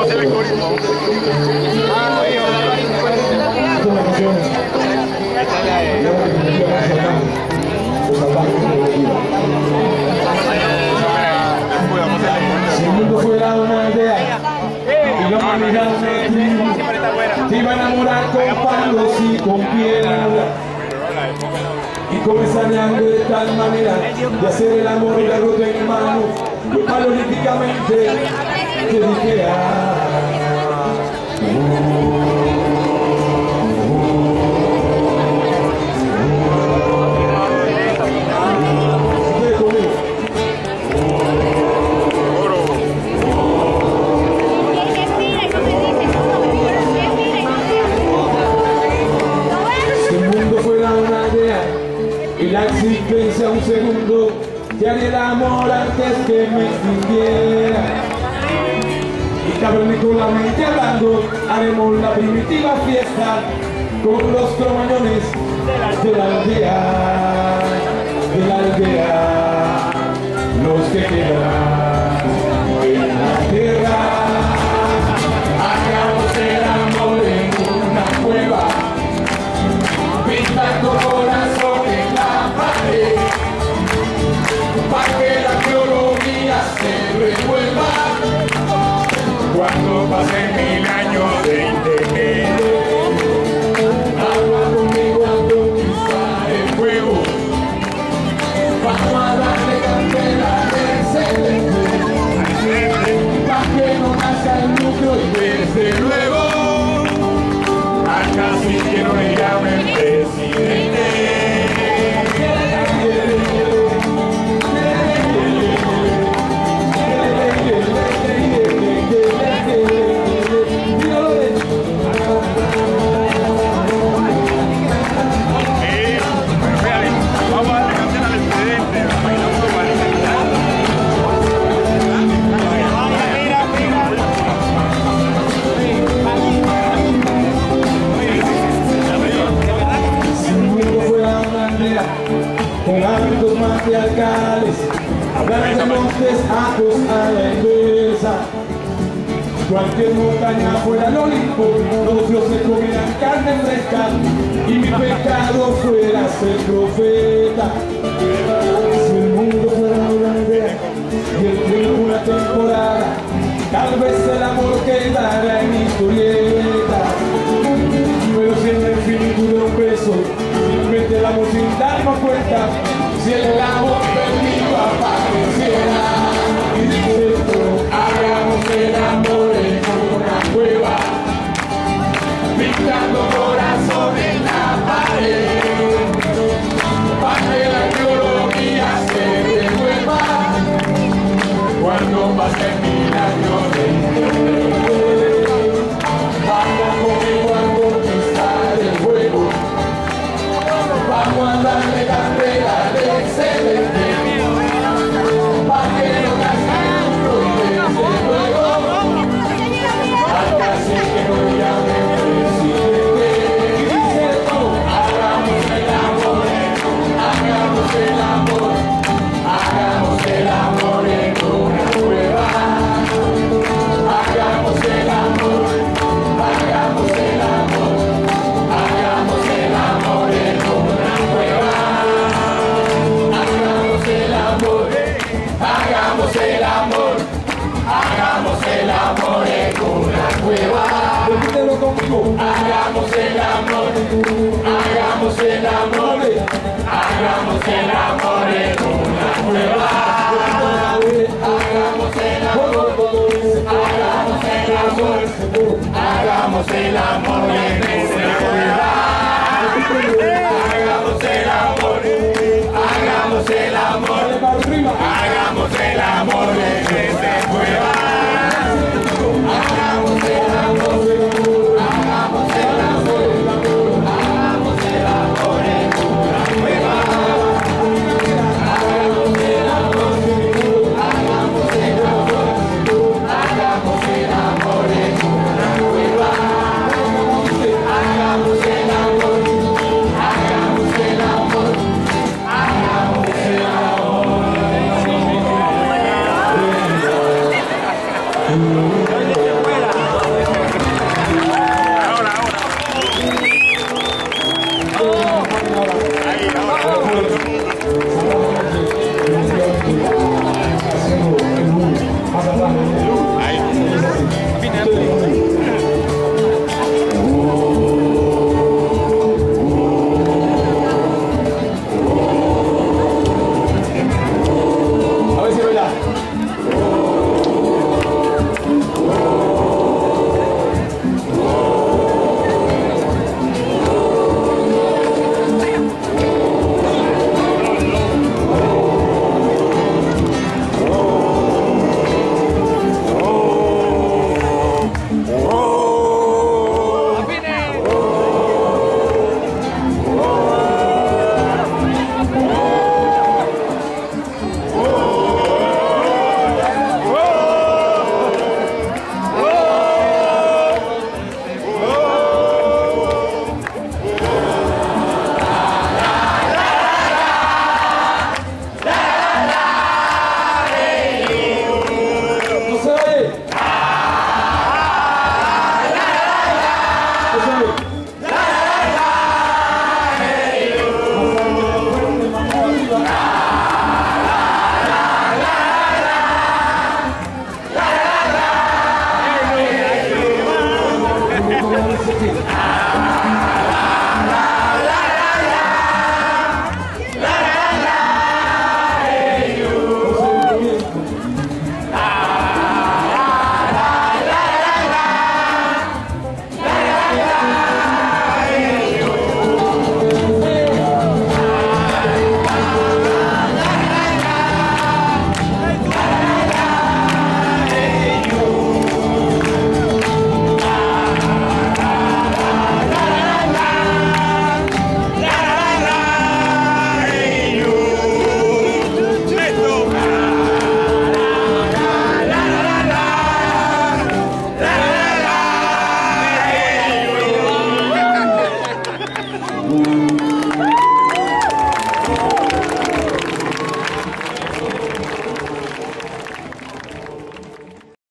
De... Si el mundo fuera una aldea y una tribu, te iba a enamorar con palos y con piedra. Y comenzarían de tal manera de hacer el amor la ruta en mano, que palolíticamente te dijera. Ustedes conmigo. Si el mundo fuera una aldea y la existencia un segundo, te haría el amor antes que me extinguiera. Y cabrón con la mente hablando, haremos la primitiva fiesta con los cromañones de la aldea, de la aldea, los que quedan al cacique no le llamen presidente. Cualquier montaña fuera el Olimpo, los dioses comieran carne fresca y mi pecado fuera ser profeta. Si el mundo fuera una aldea y el tiempo una temporada, tal vez el amor quedara en historieta. Pero si el espíritu de un beso, simplemente el amor sin darnos cuenta, si el amor cuando pasen mil años hagamos el amor, hagamos el amor en una cueva. Repítelo conmigo. Hagamos el amor, hagamos el amor, hagamos el amor en Hagamos el amor. Brasil!